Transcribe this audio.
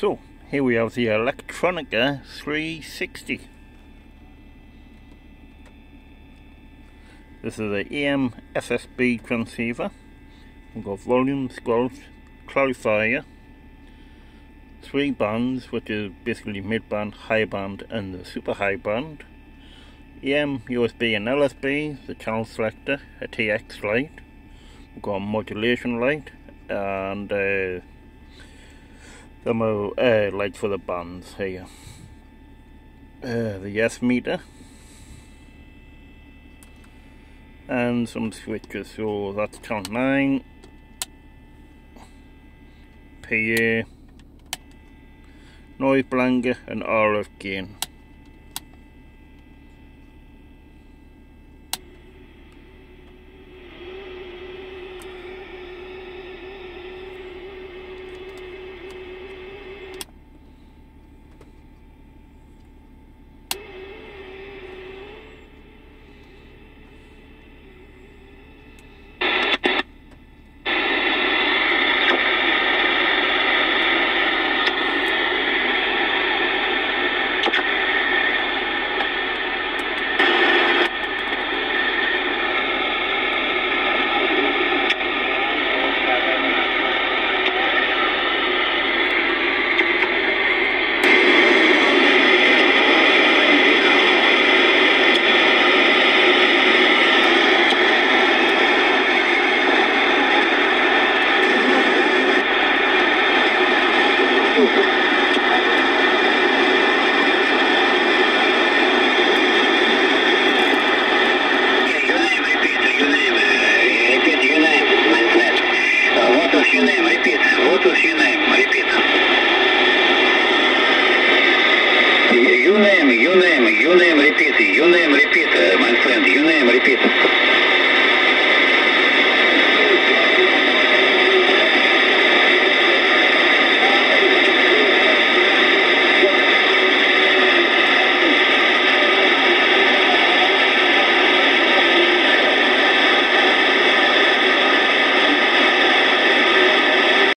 So, here we have the Electronica 360. This is the AM SSB transceiver. We've got volume, squelch, clarifier, three bands, which is basically mid band, high band, and the super high band. AM, USB, and LSB, the channel selector, a TX light. We've got a modulation light, and uh, some uh, lights for the bands here. Uh, the S meter and some switches. So that's channel 9, PA, noise blanker, and RF gain. is your name? Repeat. Your name, your name, your name, repeat. Your name, repeat, my friend. Your name, repeat.